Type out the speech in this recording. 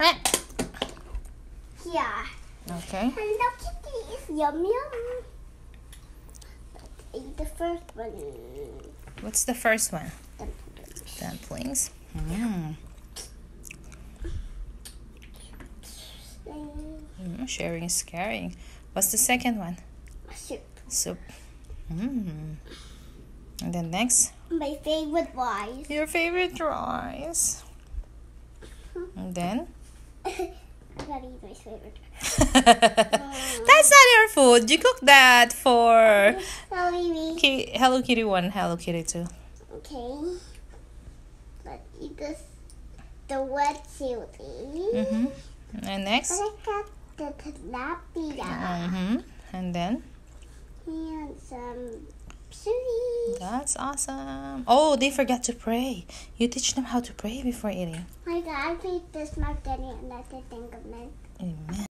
Yeah. Okay. Hello Kitty is yum yum. Eat the first one. What's the first one? Dumplings. Mm. Mm, sharing is caring. What's the second one? Soup. Soup. Mm. And then next, My favorite rice. your favorite rice. And then, That is my favorite. that's not your food. You cooked that for So maybe. Ki- Hello Kitty one, Hello Kitty two. Okay. Let's eat this. The wet chili. Mm-hmm. And next, I got the tilapia mm-hmm. And then, and some chili. That's awesome. Oh, they forgot to pray. You teach them how to pray before eating. My dad made this martini and that's a thing of. Amen.